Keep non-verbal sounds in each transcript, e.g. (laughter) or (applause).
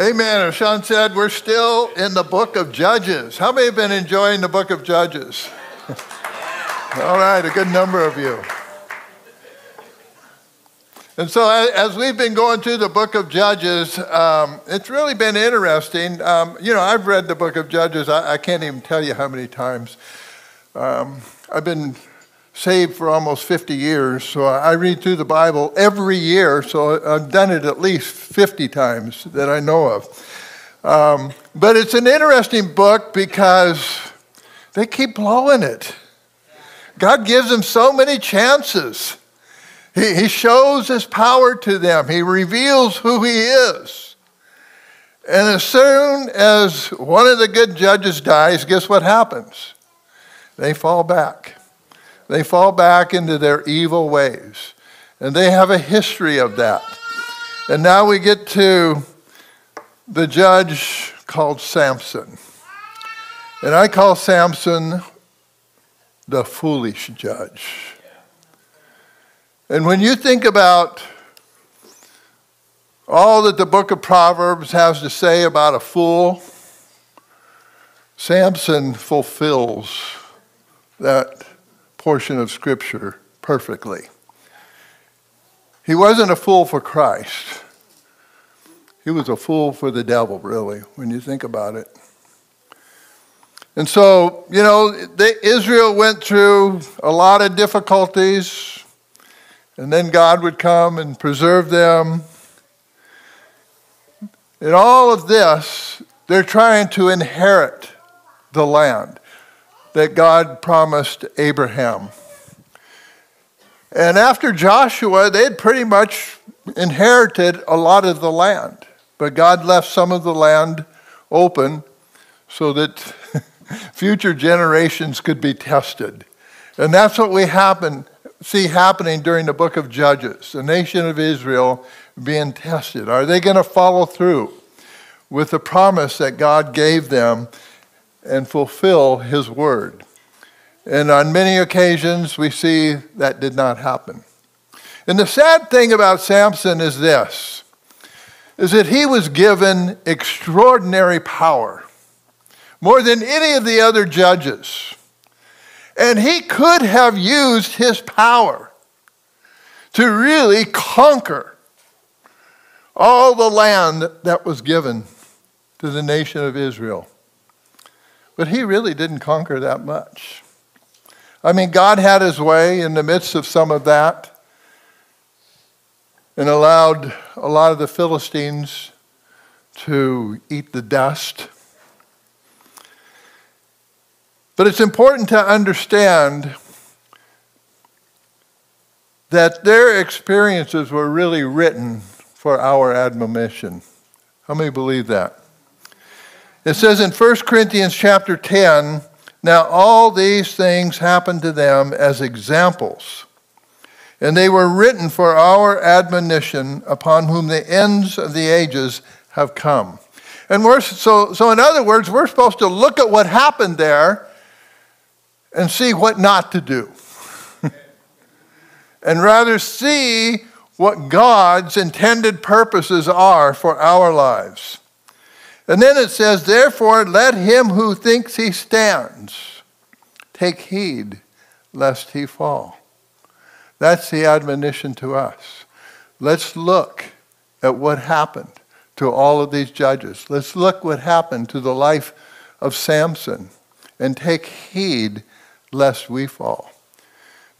Amen. As Sean said, we're still in the book of Judges. How many have been enjoying the book of Judges? (laughs) All right, a good number of you. And so, as we've been going through the book of Judges, um, it's really been interesting. Um, you know, I've read the book of Judges, I, I can't even tell you how many times. Um, I've been saved for almost 50 years, so I read through the Bible every year, so I've done it at least 50 times that I know of. Um, but it's an interesting book because they keep blowing it. God gives them so many chances. He, he shows his power to them, he reveals who he is. And as soon as one of the good judges dies, guess what happens? They fall back. They fall back into their evil ways. And they have a history of that. And now we get to the judge called Samson. And I call Samson the foolish judge. And when you think about all that the book of Proverbs has to say about a fool, Samson fulfills that portion of Scripture perfectly. He wasn't a fool for Christ. He was a fool for the devil, really, when you think about it. And so, you know, Israel went through a lot of difficulties, and then God would come and preserve them. In all of this, they're trying to inherit the land that God promised Abraham. And after Joshua, they'd pretty much inherited a lot of the land. But God left some of the land open so that (laughs) future generations could be tested. And that's what we happen, see happening during the book of Judges the nation of Israel being tested. Are they going to follow through with the promise that God gave them and fulfill his word. And on many occasions, we see that did not happen. And the sad thing about Samson is this is that he was given extraordinary power, more than any of the other judges. And he could have used his power to really conquer all the land that was given to the nation of Israel. But he really didn't conquer that much. I mean, God had his way in the midst of some of that and allowed a lot of the Philistines to eat the dust. But it's important to understand that their experiences were really written for our admonition. How many believe that? It says in 1 Corinthians chapter 10, now all these things happened to them as examples, and they were written for our admonition upon whom the ends of the ages have come. And we're, so, so, in other words, we're supposed to look at what happened there and see what not to do. (laughs) and rather see what God's intended purposes are for our lives. And then it says, Therefore, let him who thinks he stands take heed lest he fall. That's the admonition to us. Let's look at what happened to all of these judges. Let's look what happened to the life of Samson and take heed lest we fall.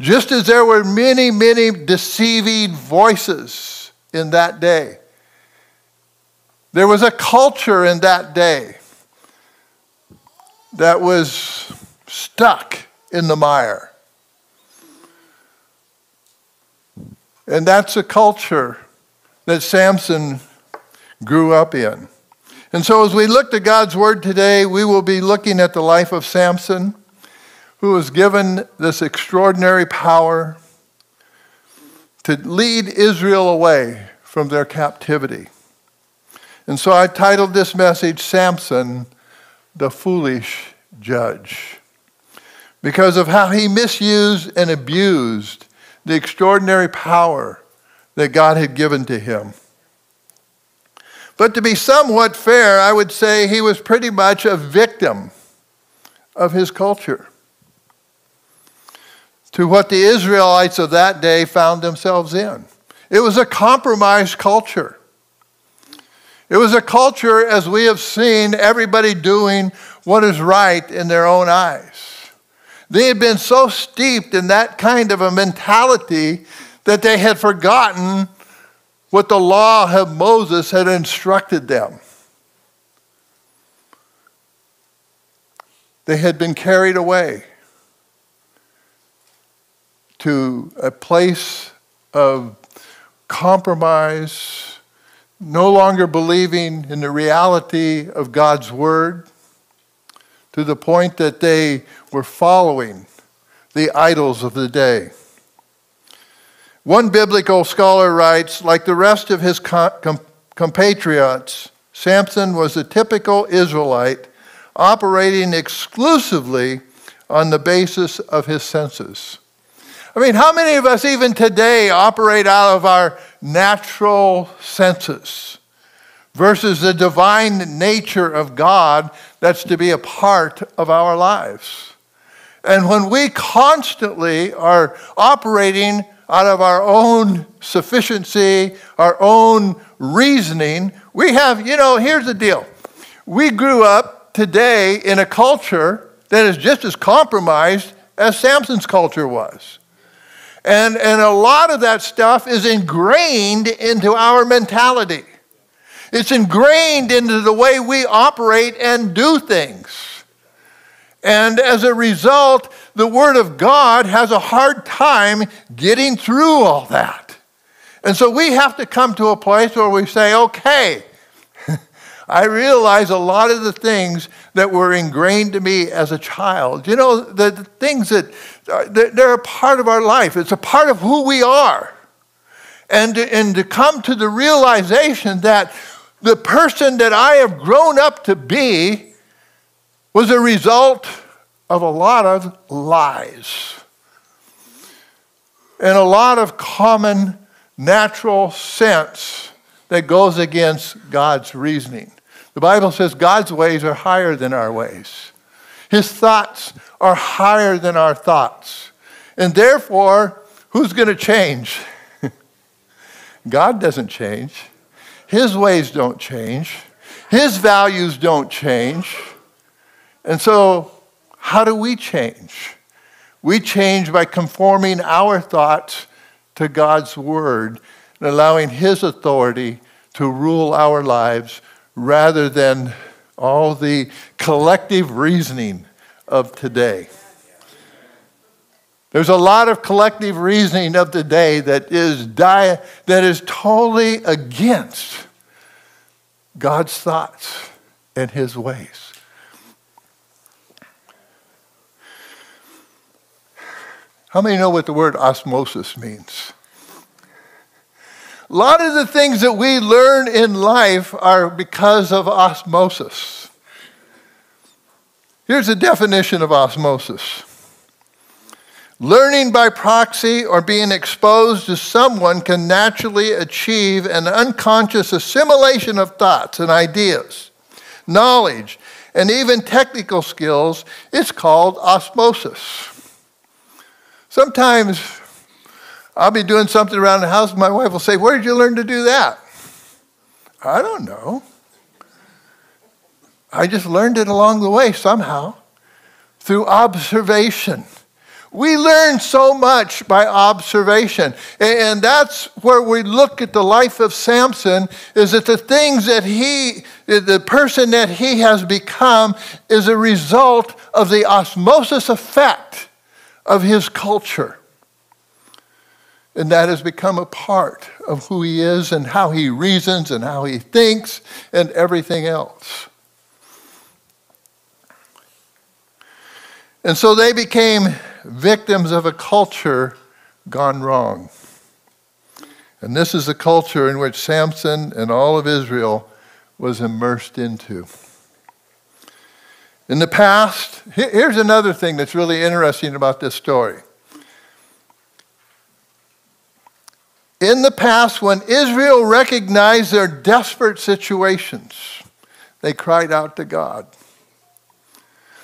Just as there were many, many deceiving voices in that day, there was a culture in that day that was stuck in the mire. And that's a culture that Samson grew up in. And so, as we look to God's Word today, we will be looking at the life of Samson, who was given this extraordinary power to lead Israel away from their captivity. And so I titled this message Samson, the Foolish Judge, because of how he misused and abused the extraordinary power that God had given to him. But to be somewhat fair, I would say he was pretty much a victim of his culture to what the Israelites of that day found themselves in. It was a compromised culture. It was a culture, as we have seen, everybody doing what is right in their own eyes. They had been so steeped in that kind of a mentality that they had forgotten what the law of Moses had instructed them. They had been carried away to a place of compromise, no longer believing in the reality of God's word, to the point that they were following the idols of the day. One biblical scholar writes like the rest of his compatriots, Samson was a typical Israelite operating exclusively on the basis of his senses. I mean, how many of us even today operate out of our natural senses versus the divine nature of God that's to be a part of our lives? And when we constantly are operating out of our own sufficiency, our own reasoning, we have, you know, here's the deal. We grew up today in a culture that is just as compromised as Samson's culture was. And, and a lot of that stuff is ingrained into our mentality. It's ingrained into the way we operate and do things. And as a result, the Word of God has a hard time getting through all that. And so we have to come to a place where we say, okay, (laughs) I realize a lot of the things that were ingrained to me as a child. You know, the, the things that Uh, they're a part of our life, it's a part of who we are. And to, and to come to the realization that the person that I have grown up to be was a result of a lot of lies and a lot of common natural sense that goes against God's reasoning. The Bible says God's ways are higher than our ways. His thoughts are higher than our thoughts. And therefore, who's going to change? (laughs) God doesn't change. His ways don't change. His values don't change. And so, how do we change? We change by conforming our thoughts to God's word and allowing His authority to rule our lives rather than all the collective reasoning of today. There's a lot of collective reasoning of today that is, di- that is totally against God's thoughts and his ways. How many know what the word osmosis means? A lot of the things that we learn in life are because of osmosis. Here's a definition of osmosis learning by proxy or being exposed to someone can naturally achieve an unconscious assimilation of thoughts and ideas, knowledge, and even technical skills. It's called osmosis. Sometimes I'll be doing something around the house, and my wife will say, Where did you learn to do that? I don't know. I just learned it along the way somehow through observation. We learn so much by observation. And that's where we look at the life of Samson is that the things that he, the person that he has become, is a result of the osmosis effect of his culture. And that has become a part of who he is and how he reasons and how he thinks and everything else. And so they became victims of a culture gone wrong. And this is the culture in which Samson and all of Israel was immersed into. In the past, here's another thing that's really interesting about this story. In the past, when Israel recognized their desperate situations, they cried out to God.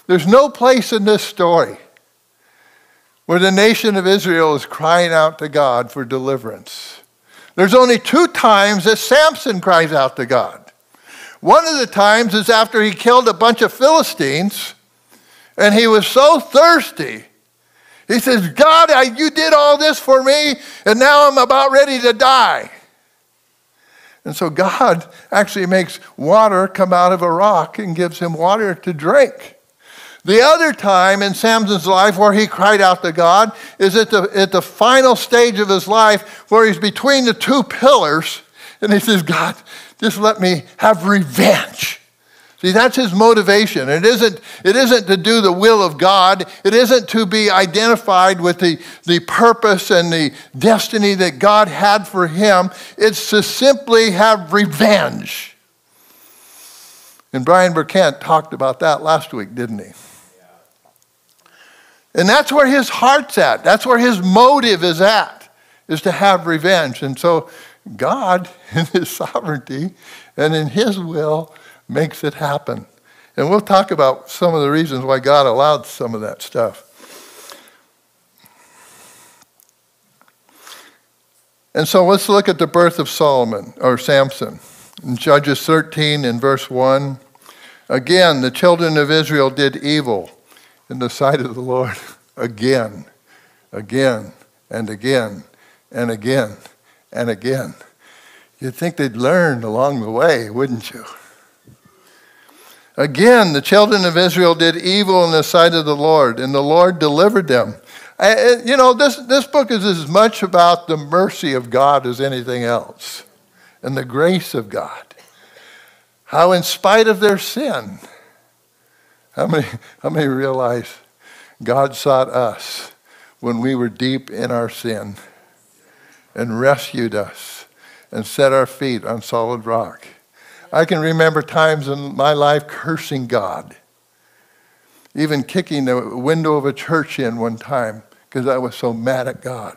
There's no place in this story where the nation of Israel is crying out to God for deliverance. There's only two times that Samson cries out to God. One of the times is after he killed a bunch of Philistines and he was so thirsty. He says, God, I, you did all this for me and now I'm about ready to die. And so God actually makes water come out of a rock and gives him water to drink. The other time in Samson's life where he cried out to God is at the, at the final stage of his life where he's between the two pillars and he says, God, just let me have revenge. See, that's his motivation. It isn't, it isn't to do the will of God. It isn't to be identified with the, the purpose and the destiny that God had for him. It's to simply have revenge. And Brian Burkent talked about that last week, didn't he? And that's where his heart's at. That's where his motive is at, is to have revenge. And so God, (laughs) in his sovereignty and in his will, makes it happen. And we'll talk about some of the reasons why God allowed some of that stuff. And so let's look at the birth of Solomon or Samson. In Judges 13 in verse 1, again, the children of Israel did evil in the sight of the Lord again, again, and again, and again, and again. You'd think they'd learn along the way, wouldn't you? Again, the children of Israel did evil in the sight of the Lord, and the Lord delivered them. You know, this, this book is as much about the mercy of God as anything else, and the grace of God. How, in spite of their sin, how many, how many realize God sought us when we were deep in our sin and rescued us and set our feet on solid rock? I can remember times in my life cursing God, even kicking the window of a church in one time because I was so mad at God.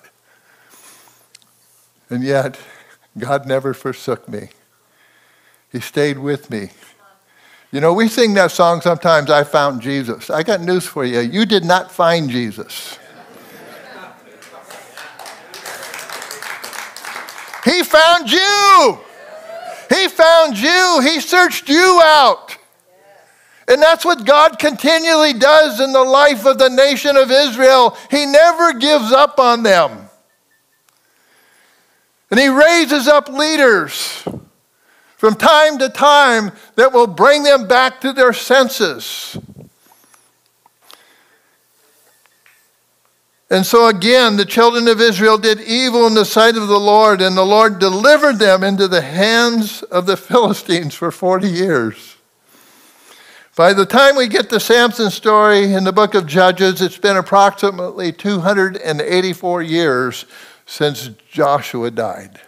And yet, God never forsook me. He stayed with me you know, we sing that song sometimes, I found Jesus. I got news for you. You did not find Jesus. He found you. He found you. He searched you out. And that's what God continually does in the life of the nation of Israel. He never gives up on them. And He raises up leaders from time to time that will bring them back to their senses. And so again, the children of Israel did evil in the sight of the Lord, and the Lord delivered them into the hands of the (laughs) Philistines for 40 years. By the time we get to Samson's story in the book of Judges, it's been approximately 284 years since Joshua died.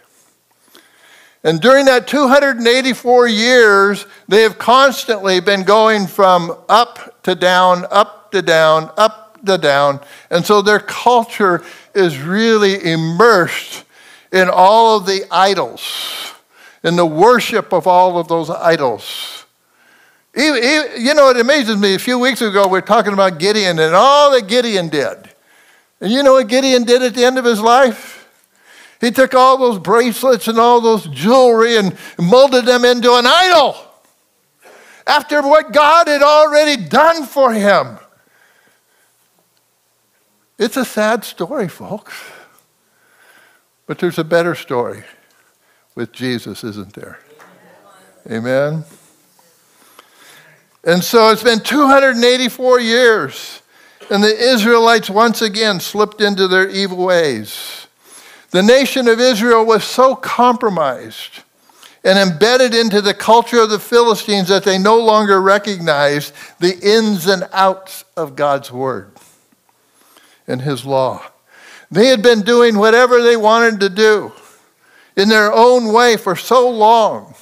And during that 284 years, they have constantly been going from up to down, up to down, up to down. And so their culture is really immersed in all of the idols, in the worship of all of those idols. You know, it amazes me. A few weeks ago, we were talking about Gideon and all that Gideon did. And you know what Gideon did at the end of his life? He took all those bracelets and all those jewelry and molded them into an idol after what God had already done for him. It's a sad story, folks. But there's a better story with Jesus, isn't there? Amen. And so it's been 284 years, and the Israelites once again slipped into their evil ways. The nation of Israel was so compromised and embedded into the culture of the Philistines that they no longer recognized the ins and outs of God's word and his law. They had been doing whatever they wanted to do in their own way for so long.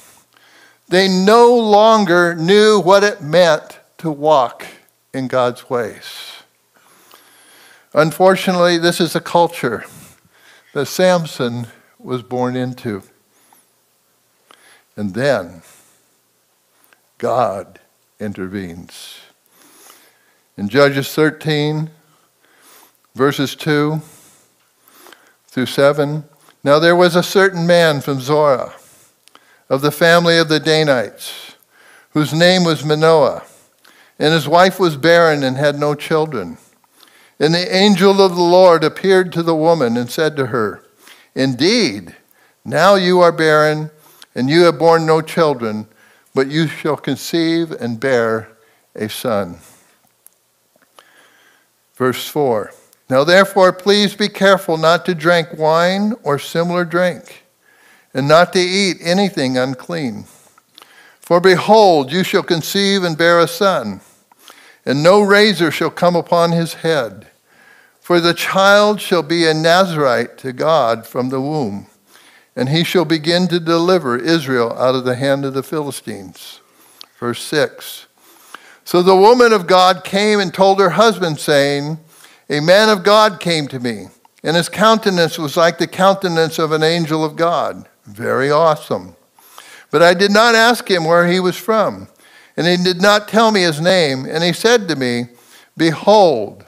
They no longer knew what it meant to walk in God's ways. Unfortunately, this is a culture that Samson was born into. And then God intervenes. In Judges 13, verses 2 through 7, now there was a certain man from Zorah of the family of the Danites, whose name was Manoah, and his wife was barren and had no children. And the angel of the Lord appeared to the woman and said to her, Indeed, now you are barren, and you have borne no children, but you shall conceive and bear a son. Verse 4 Now therefore, please be careful not to drink wine or similar drink, and not to eat anything unclean. For behold, you shall conceive and bear a son, and no razor shall come upon his head for the child shall be a Nazarite to God from the womb, and he shall begin to deliver Israel out of the hand of the Philistines. Verse 6. So the woman of God came and told her husband, saying, A man of God came to me, and his countenance was like the countenance of an angel of God. Very awesome. But I did not ask him where he was from, and he did not tell me his name. And he said to me, Behold,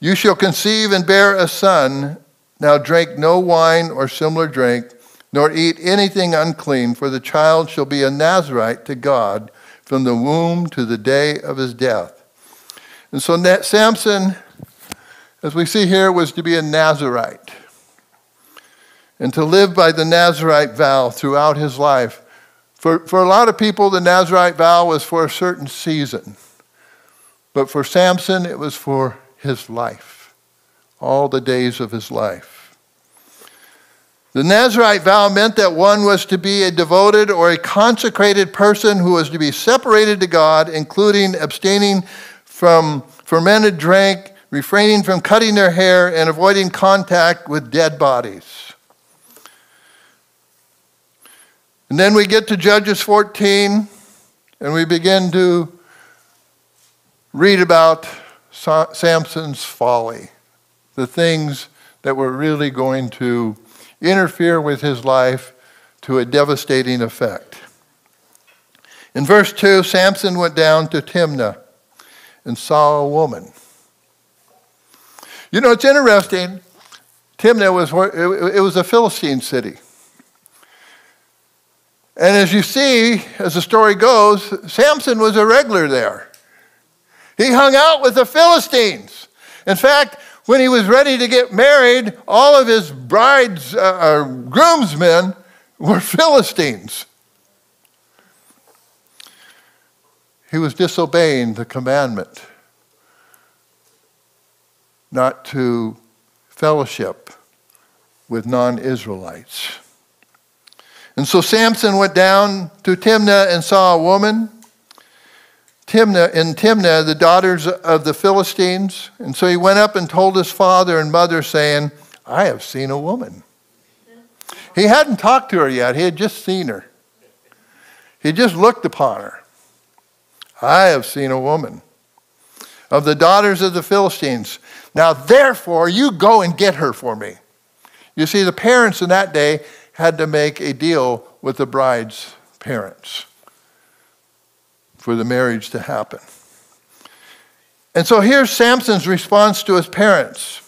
you shall conceive and bear a son. Now drink no wine or similar drink, nor eat anything unclean, for the child shall be a Nazarite to God from the womb to the day of his death. And so Samson, as we see here, was to be a Nazarite and to live by the Nazarite vow throughout his life. For, for a lot of people, the Nazarite vow was for a certain season. But for Samson, it was for his life, all the days of his life. The Nazarite vow meant that one was to be a devoted or a consecrated person who was to be separated to God, including abstaining from fermented drink, refraining from cutting their hair, and avoiding contact with dead bodies. And then we get to Judges 14, and we begin to read about Samson's folly, the things that were really going to interfere with his life to a devastating effect. In verse 2, Samson went down to Timnah and saw a woman. You know, it's interesting. Timnah was it was a Philistine city. And as you see, as the story goes, Samson was a regular there. He hung out with the Philistines. In fact, when he was ready to get married, all of his brides, uh, uh, groomsmen, were Philistines. He was disobeying the commandment not to fellowship with non Israelites. And so Samson went down to Timnah and saw a woman Timnah, in Timnah, the daughters of the Philistines. And so he went up and told his father and mother, saying, I have seen a woman. He hadn't talked to her yet, he had just seen her. He just looked upon her. I have seen a woman of the daughters of the Philistines. Now, therefore, you go and get her for me. You see, the parents in that day had to make a deal with the bride's parents for the marriage to happen. And so here's Samson's response to his parents.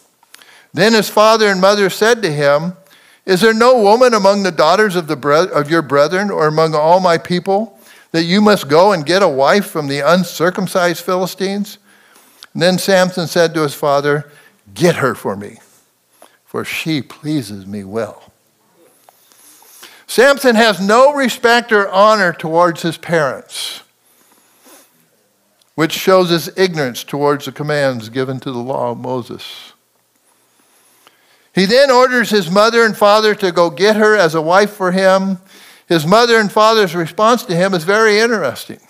Then his father and mother said to him, Is there no woman among the daughters of, the bre- of your brethren or among all my people that you must go and get a wife from the uncircumcised Philistines? And then Samson said to his father, Get her for me, for she pleases me well. Samson has no respect or honor towards his parents which shows his ignorance towards the commands given to the law of Moses. He then orders his mother and father to go get her as a wife for him. His mother and father's response to him is very interesting.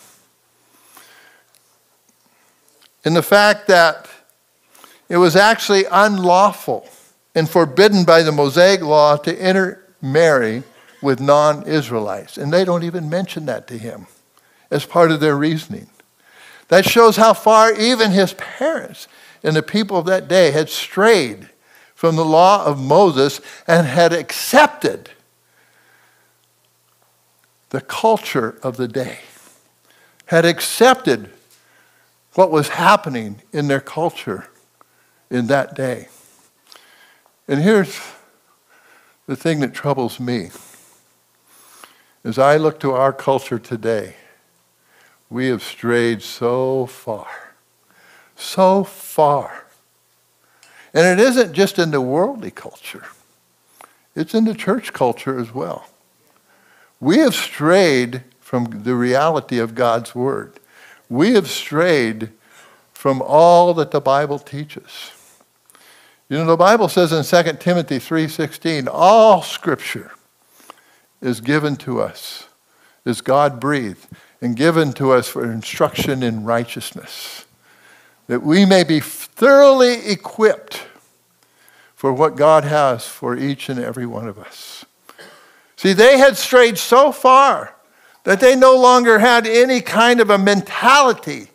In the fact that it was actually unlawful and forbidden by the Mosaic law to intermarry with non Israelites. And they don't even mention that to him as part of their reasoning. That shows how far even his parents and the people of that day had strayed from the law of Moses and had accepted the culture of the day, had accepted what was happening in their culture in that day. And here's the thing that troubles me. As I look to our culture today, we have strayed so far, so far and it isn't just in the worldly culture, it's in the church culture as well. We have strayed from the reality of God's Word. We have strayed from all that the Bible teaches. You know, the Bible says in 2 Timothy 3:16, all scripture is given to us, is God breathed, and given to us for instruction in righteousness that we may be thoroughly equipped for what God has for each and every one of us. See, they had strayed so far that they no longer had any kind of a mentality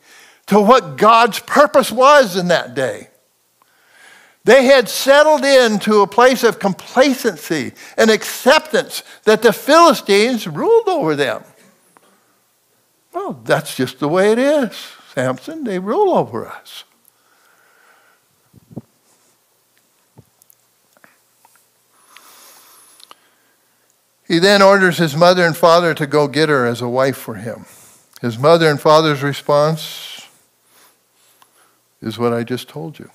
to what God's purpose was in that day. They had settled into a place of complacency and acceptance that the Philistines ruled over them. Well, that's just the way it is. Samson, they rule over us. He then orders his mother and father to go get her as a wife for him. His mother and father's response is what I just told you.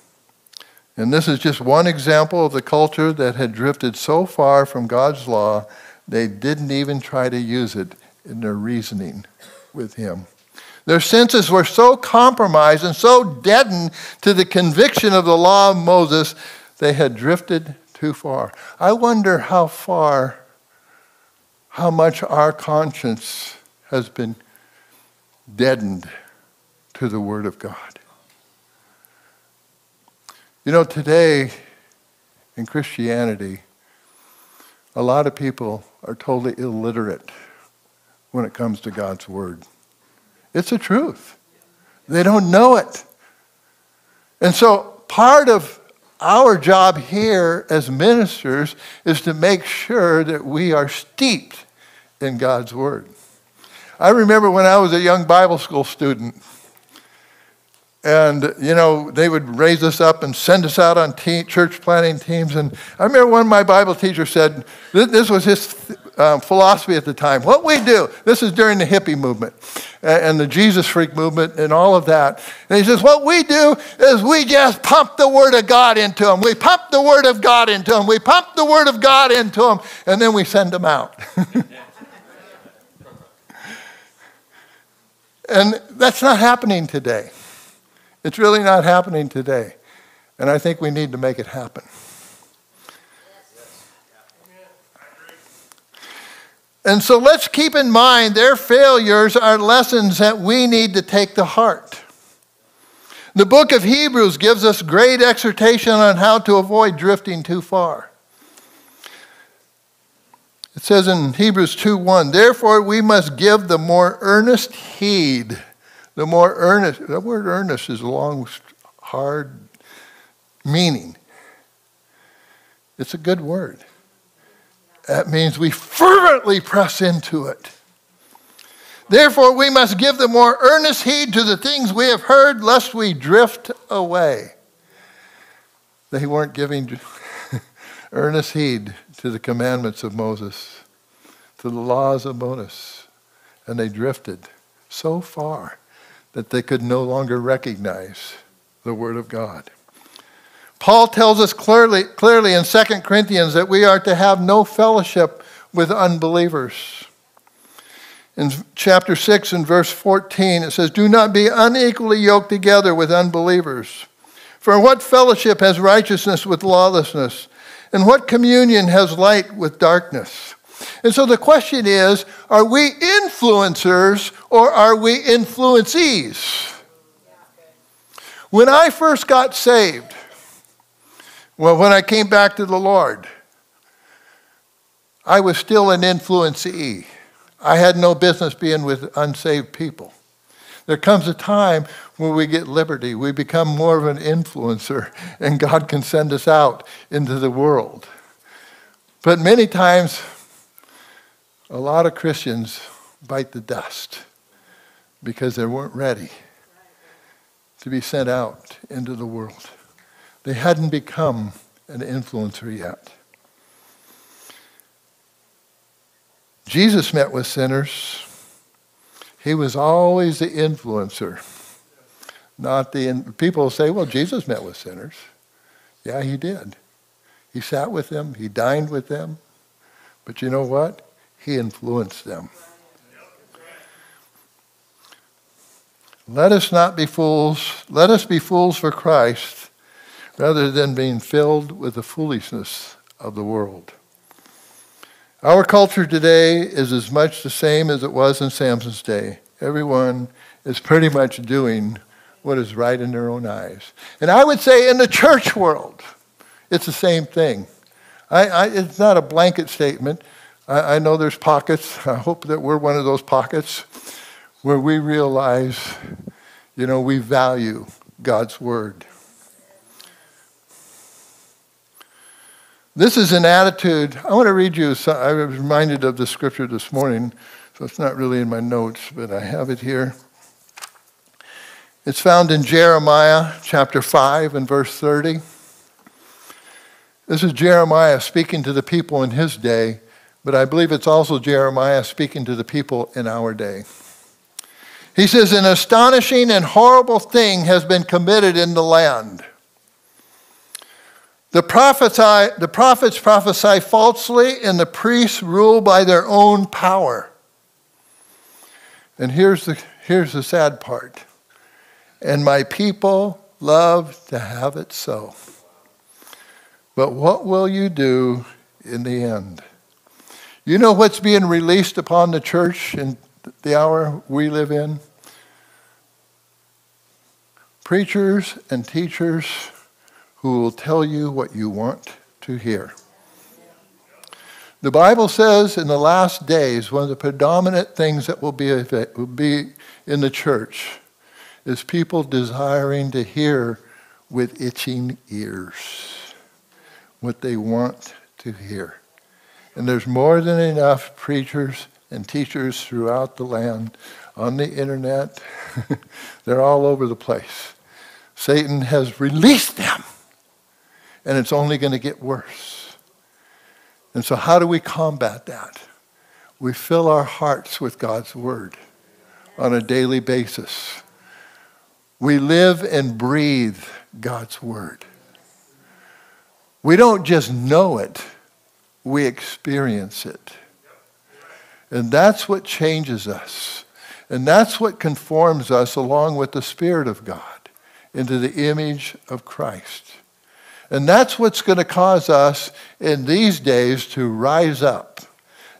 And this is just one example of the culture that had drifted so far from God's law, they didn't even try to use it in their reasoning with him. Their senses were so compromised and so deadened to the conviction of the law of Moses, they had drifted too far. I wonder how far, how much our conscience has been deadened to the Word of God. You know, today in Christianity, a lot of people are totally illiterate when it comes to God's Word. It's the truth. They don't know it. And so part of our job here as ministers is to make sure that we are steeped in God's Word. I remember when I was a young Bible school student, and, you know, they would raise us up and send us out on church planting teams. And I remember one of my Bible teachers said, this was his um, philosophy at the time. What we do, this is during the hippie movement and the Jesus freak movement and all of that. And he says, what we do is we just pump the Word of God into them. We pump the Word of God into them. We pump the Word of God into them, and then we send them out. (laughs) and that's not happening today. It's really not happening today. And I think we need to make it happen. And so let's keep in mind their failures are lessons that we need to take to heart. The book of Hebrews gives us great exhortation on how to avoid drifting too far. It says in Hebrews 2:1, "Therefore we must give the more earnest heed the more earnest, the word earnest is a long, hard meaning. It's a good word. That means we fervently press into it. Therefore, we must give the more earnest heed to the things we have heard, lest we drift away. They weren't giving (laughs) earnest heed to the commandments of Moses, to the laws of Moses, and they drifted so far that they could no longer recognize the Word of God. Paul tells us clearly, clearly in 2 Corinthians that we are to have no fellowship with unbelievers. In chapter 6 and verse 14, it says, Do not be unequally yoked together with unbelievers. For what fellowship has righteousness with lawlessness? And what communion has light with darkness? And so the question is are we influencers or are we influencees? When I first got saved, well, when I came back to the Lord, I was still an influencee. I had no business being with unsaved people. There comes a time when we get liberty. We become more of an influencer, (laughs) and God can send us out into the world. But many times, a lot of Christians bite the dust because they weren't ready to be sent out into the world. They hadn't become an influencer yet. Jesus met with sinners. He was always the influencer, not the. In- People say, well, Jesus met with sinners. Yeah, he did. He sat with them, he dined with them. But you know what? He influenced them. Let us not be fools. Let us be fools for Christ rather than being filled with the foolishness of the world. Our culture today is as much the same as it was in Samson's day. Everyone is pretty much doing what is right in their own eyes. And I would say in the church world, it's the same thing. I, I, it's not a blanket statement. I, I know there's pockets. (laughs) I hope that we're one of those pockets where we realize, you know, we value God's word. This is an attitude. I want to read you. I was reminded of the scripture this morning, so it's not really in my notes, but I have it here. It's found in Jeremiah chapter 5 and verse 30. This is Jeremiah speaking to the people in his day, but I believe it's also Jeremiah speaking to the people in our day. He says, An astonishing and horrible thing has been committed in the land. The, prophesy, the prophets prophesy falsely, and the priests rule by their own power. And here's the, here's the sad part. And my people love to have it so. But what will you do in the end? You know what's being released upon the church in the hour we live in? Preachers and teachers who will tell you what you want to hear. The Bible says in the last days, one of the predominant things that will be, will be in the church is people desiring to hear with itching ears what they want to hear. And there's more than enough preachers and teachers throughout the land on the internet. (laughs) They're all over the place. Satan has released them and it's only going to get worse. And so, how do we combat that? We fill our hearts with God's Word on a daily basis. We live and breathe God's Word. We don't just know it, we experience it. And that's what changes us. And that's what conforms us along with the Spirit of God into the image of Christ. And that's what's going to cause us in these days to rise up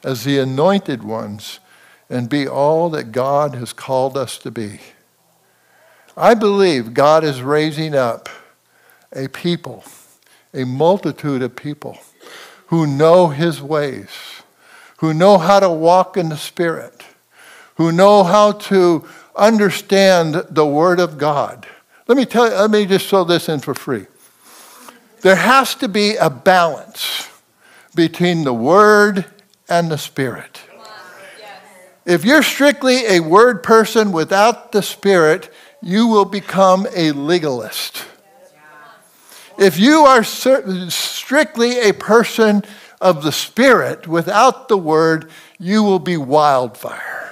as the anointed ones and be all that God has called us to be. I believe God is raising up a people, a multitude of people who know his ways, who know how to walk in the Spirit, who know how to understand the Word of God. Let me tell you, let me just throw this in for free. There has to be a balance between the Word and the Spirit. If you're strictly a Word person without the Spirit, you will become a legalist. If you are strictly a person of the Spirit without the Word, you will be wildfire.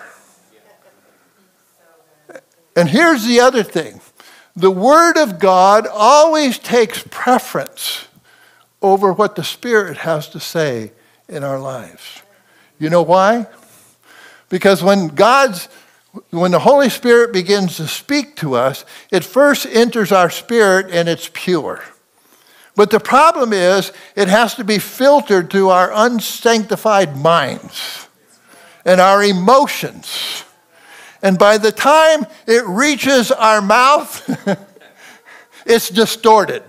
And here's the other thing the Word of God always takes preference over what the Spirit has to say in our lives. You know why? Because when God's when the Holy Spirit begins to speak to us, it first enters our spirit and it's pure. But the problem is, it has to be filtered through our unsanctified minds and our emotions and by the time it reaches our mouth, (laughs) it's distorted.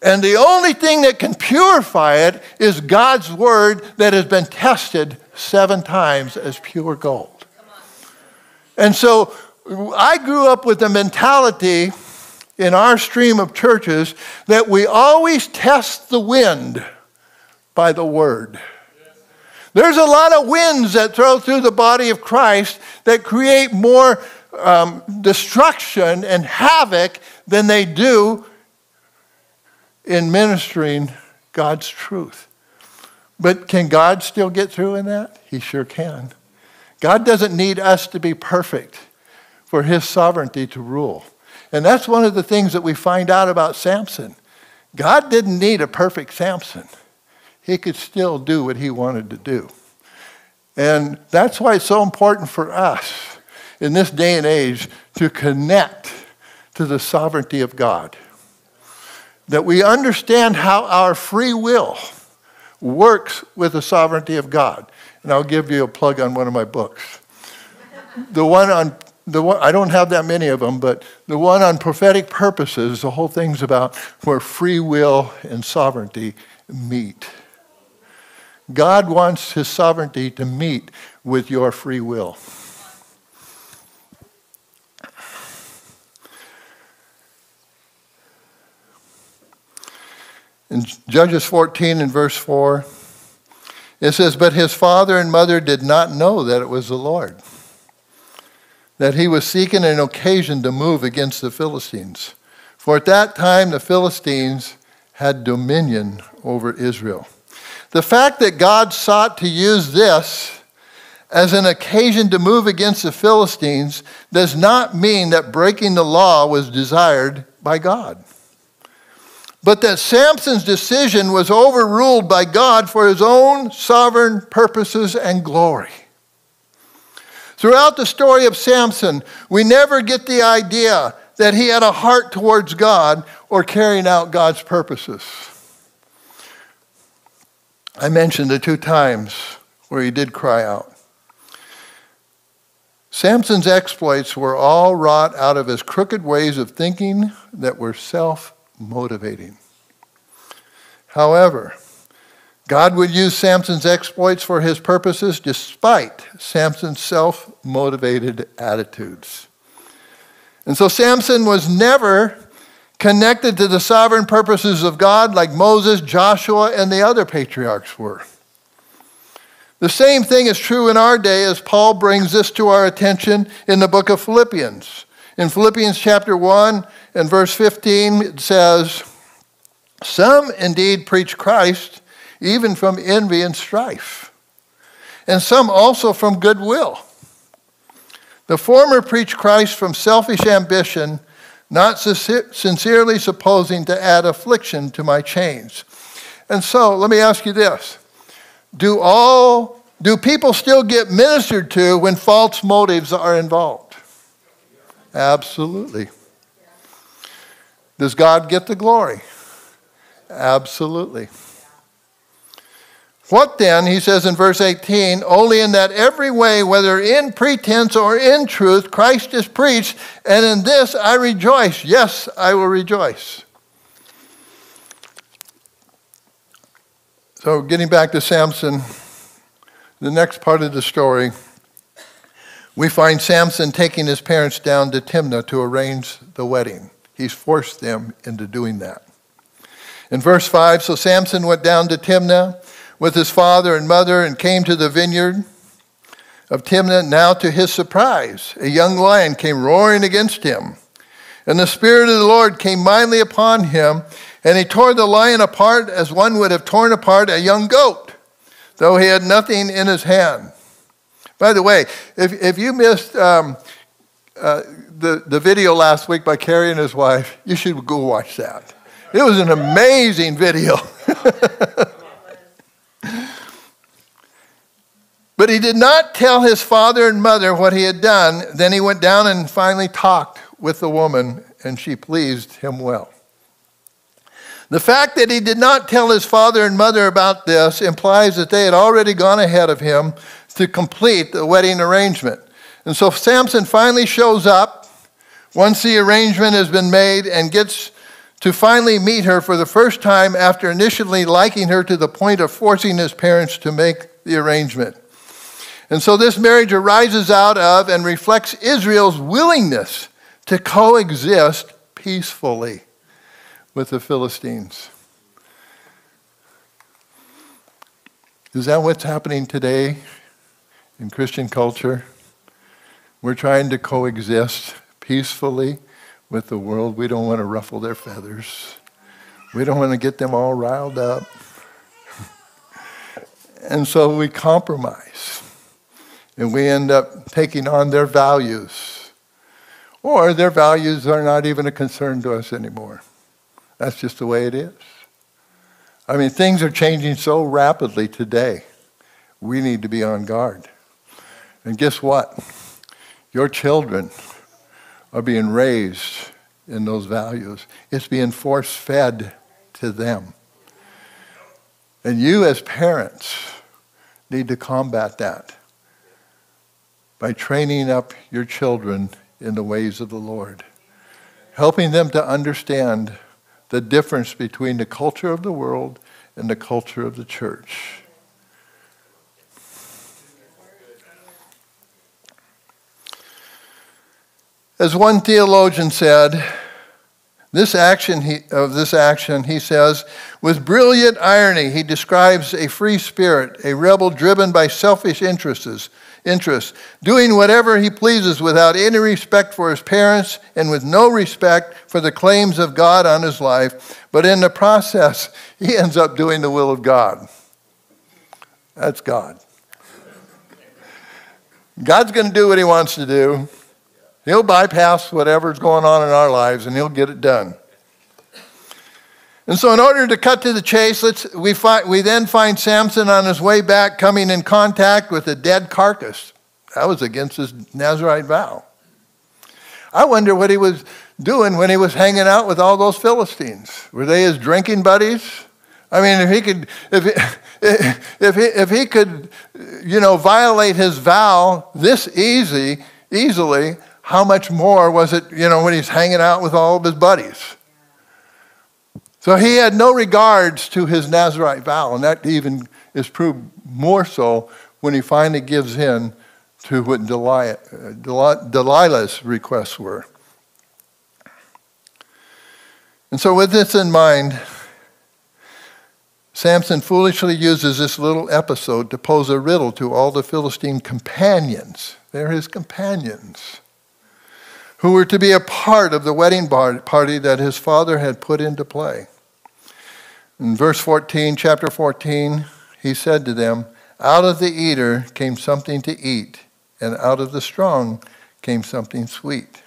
And the only thing that can purify it is God's word that has been tested seven times as pure gold. And so I grew up with the mentality in our stream of churches that we always test the wind by the word. There's a lot of winds that throw through the body of Christ that create more um, destruction and havoc than they do in ministering God's truth. But can God still get through in that? He sure can. God doesn't need us to be perfect for his sovereignty to rule. And that's one of the things that we find out about Samson. God didn't need a perfect Samson. He could still do what he wanted to do. And that's why it's so important for us in this day and age to connect to the sovereignty of God. That we understand how our free will works with the sovereignty of God. And I'll give you a plug on one of my books. The one on the one, I don't have that many of them, but the one on prophetic purposes, the whole thing's about where free will and sovereignty meet. God wants his sovereignty to meet with your free will. In Judges 14 and verse 4, it says, But his father and mother did not know that it was the Lord, that he was seeking an occasion to move against the Philistines. For at that time the Philistines had dominion over Israel. The fact that God sought to use this as an occasion to move against the Philistines does not mean that breaking the law was desired by God. But that Samson's decision was overruled by God for his own sovereign purposes and glory. Throughout the story of Samson, we never get the idea that he had a heart towards God or carrying out God's purposes. I mentioned the two times where he did cry out. Samson's exploits were all wrought out of his crooked ways of thinking that were self motivating. However, God would use Samson's exploits for his purposes despite Samson's self motivated attitudes. And so Samson was never connected to the sovereign purposes of God like Moses, Joshua, and the other patriarchs were. The same thing is true in our day as Paul brings this to our attention in the book of Philippians. In Philippians chapter 1 and verse 15, it says, Some indeed preach Christ, even from envy and strife, and some also from goodwill. The former preach Christ from selfish ambition not sincerely supposing to add affliction to my chains. And so let me ask you this. Do all do people still get ministered to when false motives are involved? Absolutely. Does God get the glory? Absolutely. What then, he says in verse 18, only in that every way, whether in pretense or in truth, Christ is preached, and in this I rejoice. Yes, I will rejoice. So, getting back to Samson, the next part of the story, we find Samson taking his parents down to Timnah to arrange the wedding. He's forced them into doing that. In verse 5, so Samson went down to Timnah with his father and mother and came to the vineyard of Timnah. Now, to his surprise, a young lion came roaring against him. And the Spirit of the Lord came mightily upon him, and he tore the lion apart as one would have torn apart a young goat, though he had nothing in his hand. By the way, if, if you missed um, uh, the, the video last week by Carrie and his wife, you should go watch that. It was an amazing video. (laughs) But he did not tell his father and mother what he had done. Then he went down and finally talked with the woman, and she pleased him well. The fact that he did not tell his father and mother about this implies that they had already gone ahead of him to complete the wedding arrangement. And so Samson finally shows up once the arrangement has been made and gets to finally meet her for the first time after initially liking her to the point of forcing his parents to make the arrangement. And so this marriage arises out of and reflects Israel's willingness to coexist peacefully with the Philistines. Is that what's happening today in Christian culture? We're trying to coexist peacefully with the world. We don't want to ruffle their feathers. We don't want to get them all riled up. (laughs) and so we compromise. And we end up taking on their values. Or their values are not even a concern to us anymore. That's just the way it is. I mean, things are changing so rapidly today. We need to be on guard. And guess what? Your children are being raised in those values. It's being force fed to them. And you, as parents, need to combat that by training up your children in the ways of the Lord, helping them to understand the difference between the culture of the world and the culture of the church. As one theologian said, this action he, of this action, he says, with brilliant irony, he describes a free spirit, a rebel driven by selfish interests, interests, doing whatever he pleases without any respect for his parents and with no respect for the claims of God on his life. But in the process, (laughs) he ends up doing the will of God. That's God. God's going to do what he wants to do. He'll bypass whatever's going on in our lives and he'll get it done. And so, in order to cut to the chase, let's, we, find, we then find Samson on his way back coming in contact with a dead carcass. That was against his Nazarite vow. I wonder what he was doing when he was hanging out with all those Philistines. Were they his drinking buddies? I mean, if he could, if he, (laughs) if he, if he could, you know, violate his vow this easy, easily, how much more was it, you know, when he's hanging out with all of his buddies? So he had no regards to his Nazarite vow, and that even is proved more so when he finally gives in to what Delilah's requests were. And so, with this in mind, Samson foolishly uses this little episode to pose a riddle to all the Philistine companions. They're his companions who were to be a part of the wedding party that his father had put into play. In verse 14, chapter 14, he said to them, Out of the eater came something to eat, and out of the strong came something sweet.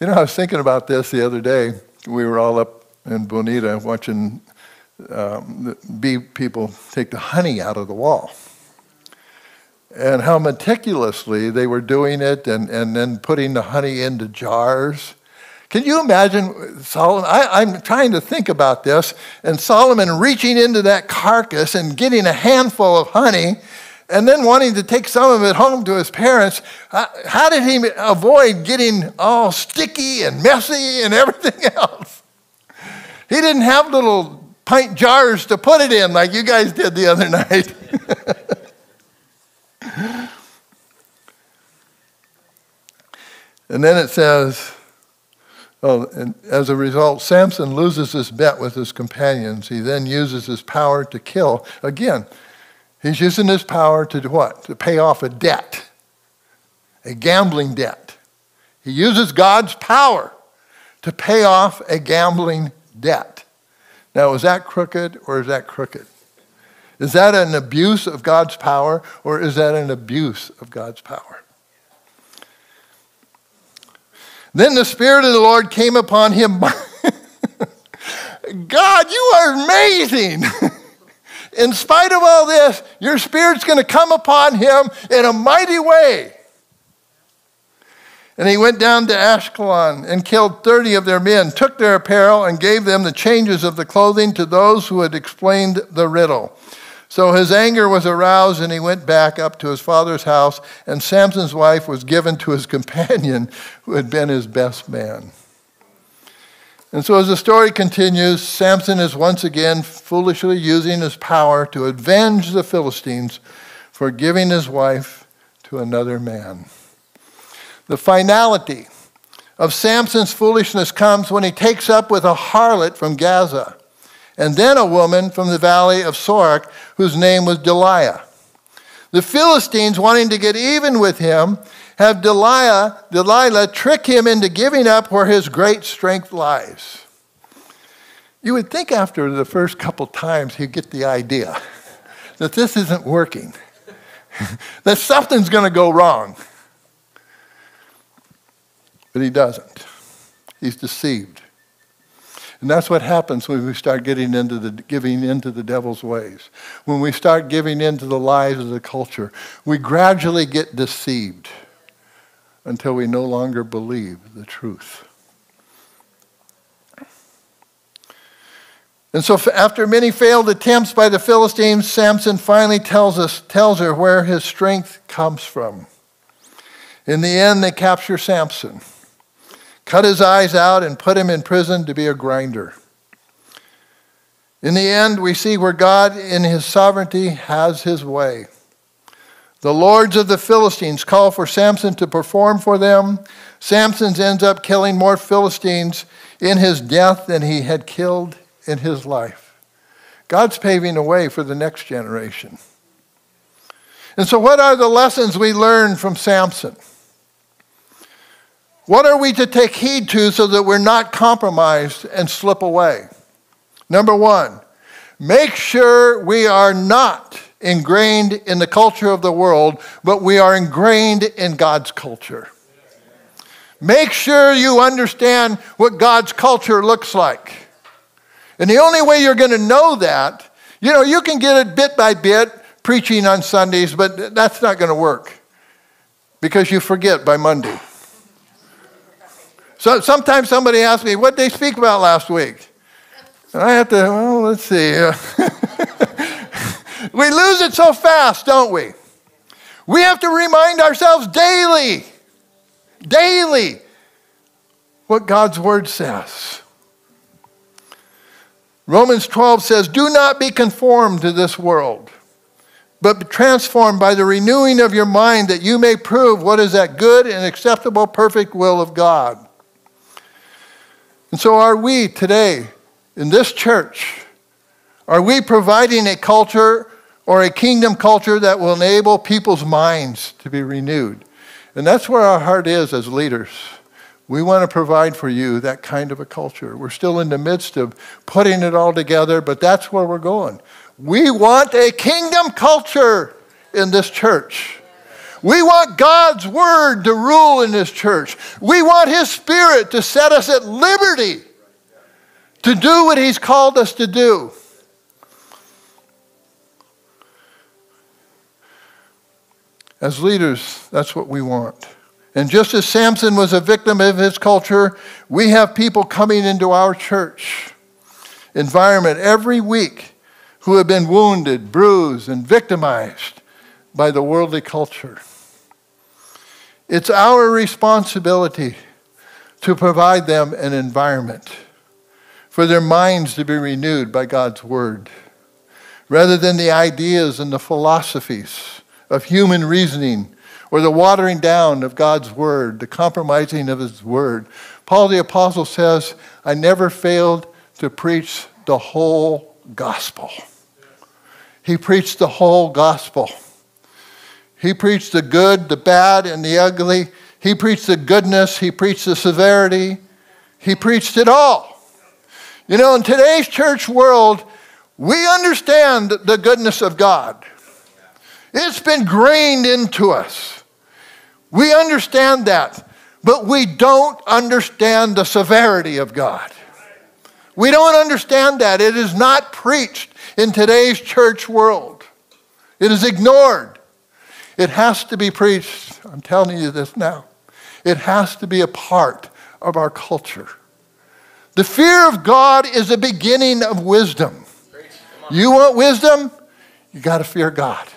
You know, I was thinking about this the other day. We were all up in Bonita watching um, bee people take the honey out of the wall and how meticulously they were doing it and, and then putting the honey into jars. Can you imagine Solomon? I, am trying to think about this, and Solomon reaching into that carcass and getting a handful of honey and then wanting to take some of it home to his parents. How did he avoid getting all sticky and messy and (laughs) everything else? He didn't have little pint jars to put it in like you guys did the other (laughs) night. (laughs) and then it says, oh, and as a result, Samson loses his bet with his companions. He then uses his power to kill. Again, he's using his power to do what? To pay off a debt, a gambling debt. He uses God's power to pay off a gambling debt. Now, is that crooked or is that crooked? Is that an abuse of God's power or is that an abuse of God's power? Then the Spirit of the Lord came upon him. (laughs) God, you are amazing. (laughs) in spite of all this, your Spirit's going to come upon him in a mighty way. And he went down to Ashkelon and killed 30 of their men, took their apparel, and gave them the changes of the clothing to those who had explained the riddle. So his anger was aroused, and he went back up to his father's house, and Samson's wife was given to his (laughs) companion, who had been his best man. And so, as the story continues, Samson is once again foolishly using his power to avenge the Philistines for giving his wife to another man. The finality of Samson's foolishness comes when he takes up with a harlot from Gaza, and then a woman from the valley of Sorek whose name was Delilah. The Philistines, wanting to get even with him, have Delilah, Delilah trick him into giving up where his great strength lies. You would think after the first couple times he'd get the idea (laughs) that this isn't working, (laughs) that something's going to go wrong. But he doesn't. He's deceived. And that's what happens when we start getting into the giving into the devil's ways. When we start giving into the lies of the culture, we gradually get deceived until we no longer believe the truth. And so, after many failed attempts by the Philistines, Samson finally tells, us, tells her where his strength comes from. In the end, they capture Samson, cut his eyes out, and put him in prison to be a grinder. In the end, we see where God, in his sovereignty, has his way. The lords of the Philistines call for Samson to perform for them. Samson ends up killing more Philistines in his death than he had killed in his life. God's paving a way for the next generation. And so, what are the lessons we learn from Samson? What are we to take heed to so that we're not compromised and slip away? Number one, make sure we are not ingrained in the culture of the world, but we are ingrained in God's culture. Make sure you understand what God's culture looks like. And the only way you're going to know that, you know, you can get it bit by bit preaching on Sundays, but that's not going to work because you forget by Monday. So sometimes somebody asks me, what did they speak about last week? And I have to, well, let's see. (laughs) We lose it so fast, don't we? We have to remind ourselves daily, daily, what God's word says. Romans 12 says, Do not be conformed to this world, but be transformed by the renewing of your mind that you may prove what is that good and acceptable, perfect will of God. And so, are we today in this church? Are we providing a culture or a kingdom culture that will enable people's minds to be renewed. And that's where our heart is as leaders. We want to provide for you that kind of a culture. We're still in the midst of putting it all together, but that's where we're going. We want a kingdom culture in this church. We want God's word to rule in this church. We want His Spirit to set us at liberty to do what He's called us to do. As leaders, that's what we want. And just as Samson was a victim of his culture, we have people coming into our church environment every week who have been wounded, bruised, and victimized by the worldly culture. It's our responsibility to provide them an environment for their minds to be renewed by God's Word, rather than the ideas and the philosophies of human reasoning or the watering down of God's word, the compromising of his word. Paul the Apostle says, I never failed to preach the whole gospel. He preached the whole gospel. He preached the good, the bad, and the ugly. He preached the goodness. He preached the severity. He preached it all. You know, in today's church world, we understand the goodness of God. It's been grained into us. We understand that, but we don't understand the severity of God. We don't understand that. It is not preached in today's church world, it is ignored. It has to be preached. I'm telling you this now. It has to be a part of our culture. The fear of God is the beginning of wisdom. You want wisdom? You got to fear God.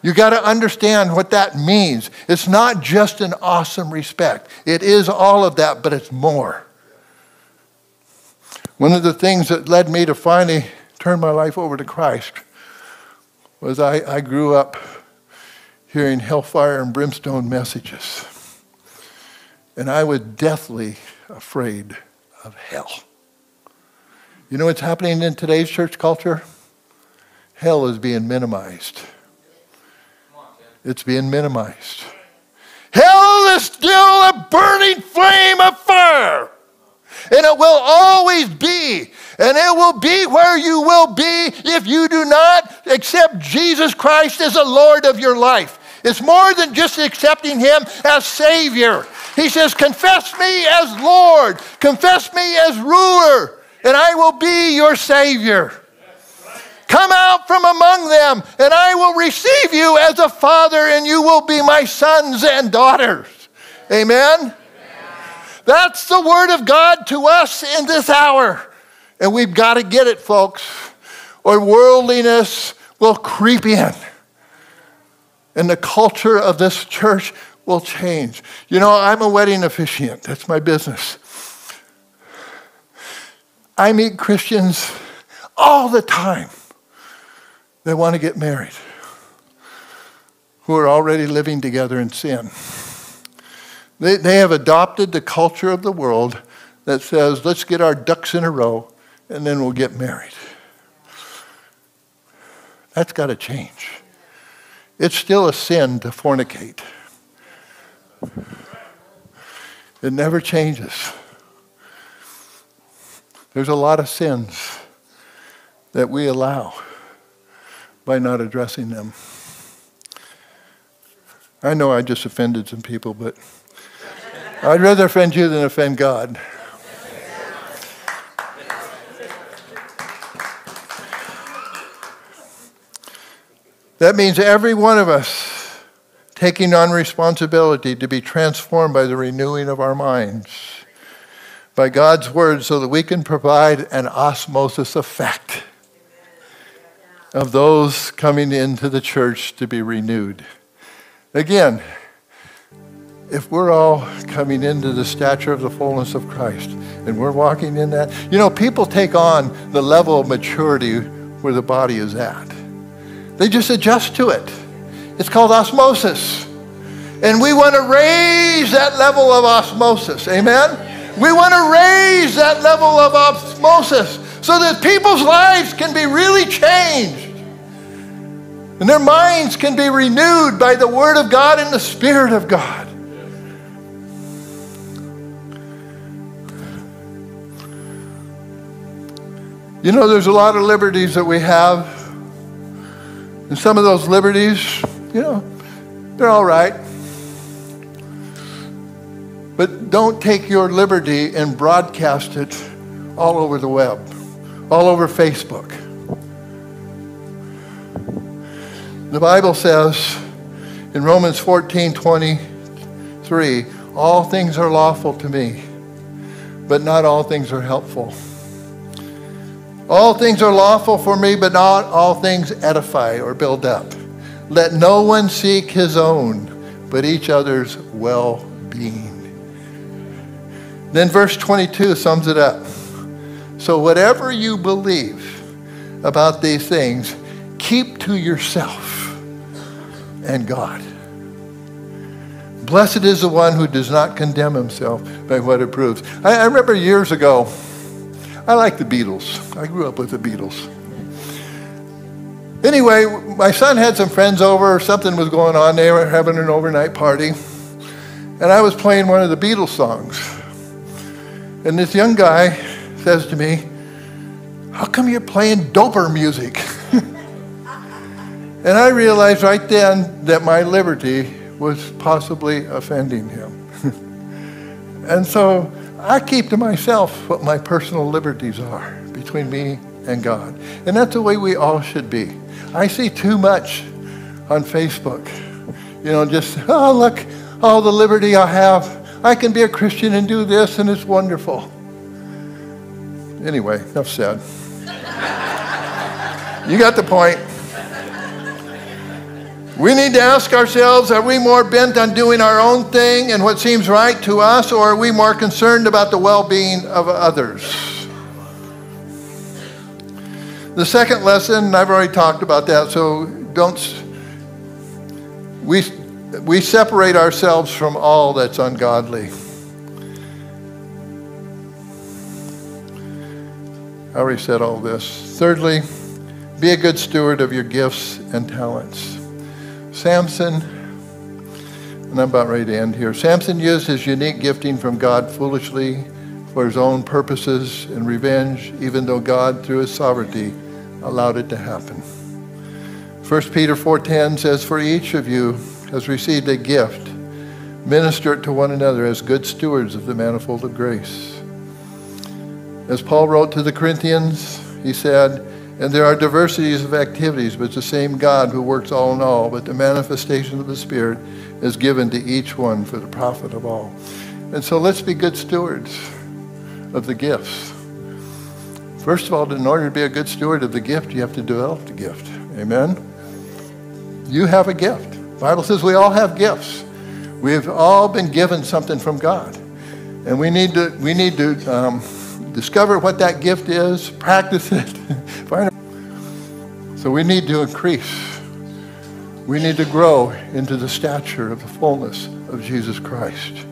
You got to understand what that means. It's not just an awesome respect, it is all of that, but it's more. One of the things that led me to finally turn my life over to Christ was I, I grew up hearing hellfire and brimstone messages. And I was deathly afraid of hell. You know what's happening in today's church culture? Hell is being minimized. It's being minimized. Hell is still a burning flame of fire. And it will always be. And it will be where you will be if you do not accept Jesus Christ as the Lord of your life. It's more than just accepting Him as Savior. He says, Confess me as Lord, confess me as ruler, and I will be your Savior. Come out from among them, and I will receive you as a father, and you will be my sons and daughters. Amen? That's the word of God to us in this hour. And we've got to get it, folks, or worldliness will creep in. And the culture of this church will change. You know, I'm a wedding officiant, that's my business. I meet Christians all the time that want to get married who are already living together in sin. They, they have adopted the culture of the world that says, let's get our ducks in a row and then we'll get married. That's got to change. It's still a sin to fornicate. It never changes. There's a lot of sins that we allow by not addressing them. I know I just offended some people, but I'd rather offend you than offend God. That means every one of us taking on responsibility to be transformed by the renewing of our minds, by God's word, so that we can provide an osmosis effect of those coming into the church to be renewed. Again, if we're all coming into the stature of the fullness of Christ and we're walking in that, you know, people take on the level of maturity where the body is at. They just adjust to it. It's called osmosis. And we want to raise that level of osmosis. Amen? We want to raise that level of osmosis so that people's lives can be really changed. And their minds can be renewed by the Word of God and the Spirit of God. You know, there's a lot of liberties that we have. And some of those liberties, you know, they're all right. But don't take your liberty and broadcast it all over the web, all over Facebook. The Bible says in Romans 14 23, all things are lawful to me, but not all things are helpful. All things are lawful for me, but not all things edify or build up. Let no one seek his own, but each other's well being. Then verse 22 sums it up. So, whatever you believe about these things, keep to yourself and God. Blessed is the one who does not condemn himself by what it proves. I, I remember years ago, I like the Beatles. I grew up with the Beatles. Anyway, my son had some friends over, something was going on. They were having an overnight party. And I was playing one of the Beatles songs. And this young guy says to me, How come you're playing doper music? (laughs) and I realized right then that my liberty was possibly offending him. (laughs) and so I keep to myself what my personal liberties are between me and God. And that's the way we all should be. I see too much on Facebook. You know, just, oh, look, all the liberty I have. I can be a Christian and do this, and it's wonderful. Anyway, enough said. (laughs) you got the point. We need to ask ourselves are we more bent on doing our own thing and what seems right to us, or are we more concerned about the well being of others? The second lesson, I've already talked about that, so don't we, we separate ourselves from all that's ungodly. I already said all this. Thirdly, be a good steward of your gifts and talents. Samson, and I'm about ready to end here. Samson used his unique gifting from God foolishly for his own purposes and revenge, even though God, through his sovereignty, allowed it to happen. 1 Peter 4:10 says, "For each of you has received a gift. Minister it to one another as good stewards of the manifold of grace." As Paul wrote to the Corinthians, he said, and there are diversities of activities, but it's the same God who works all in all. But the manifestation of the Spirit is given to each one for the profit of all. And so let's be good stewards of the gifts. First of all, in order to be a good steward of the gift, you have to develop the gift. Amen? You have a gift. The Bible says we all have gifts. We've all been given something from God. And we need to, we need to um, discover what that gift is, practice it, (laughs) find so we need to increase. We need to grow into the stature of the fullness of Jesus Christ.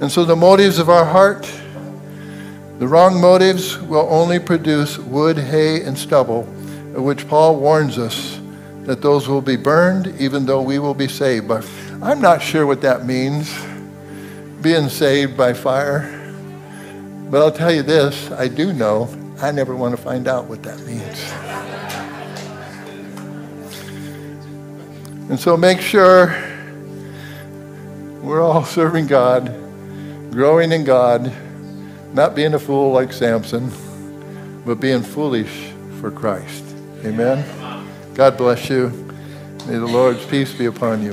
And so the motives of our heart, the wrong motives will only produce wood, hay, and stubble, of which Paul warns us that those will be burned even though we will be saved. By, I'm not sure what that means, being saved by fire. But I'll tell you this I do know I never want to find out what that means. And so make sure we're all (laughs) serving God, growing in God, not being a fool like Samson, but being foolish for Christ. Amen. God bless you. May the Lord's peace be upon you.